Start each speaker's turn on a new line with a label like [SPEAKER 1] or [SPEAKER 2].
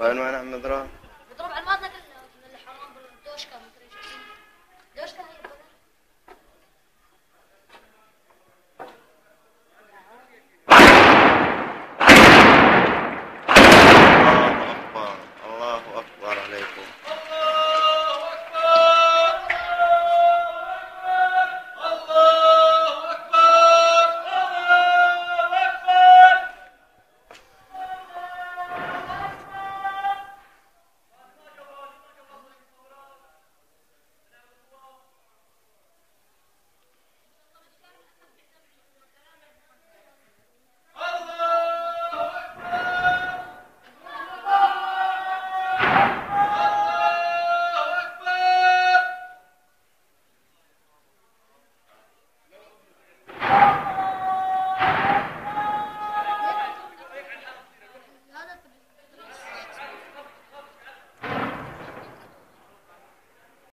[SPEAKER 1] وأنواع نعم الأضرار